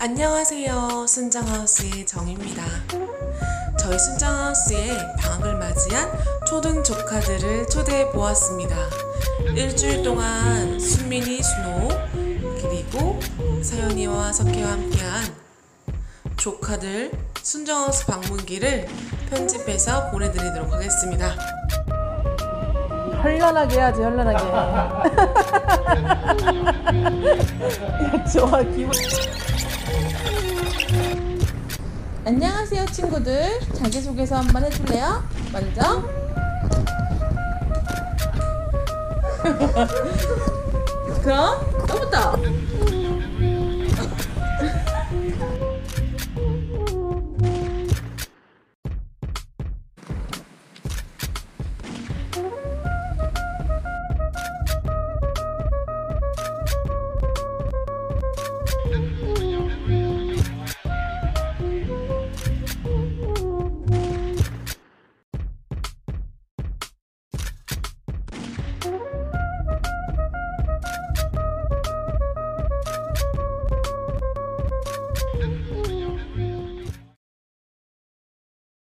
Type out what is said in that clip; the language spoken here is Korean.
안녕하세요. 순정하우스의 정입니다. 저희 순정하우스에 방학을 맞이한 초등 조카들을 초대해 보았습니다. 일주일 동안 순민이, 순호, 그리고 서연이와 석혜와 함께한 조카들 순정하우스 방문기를 편집해서 보내드리도록 하겠습니다. 현란하게 해야지 현란하게 야 좋아 기분 안녕하세요 친구들. 자기소개서 한번 해줄래요? 먼저. 그럼 또부터.